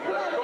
Gracias.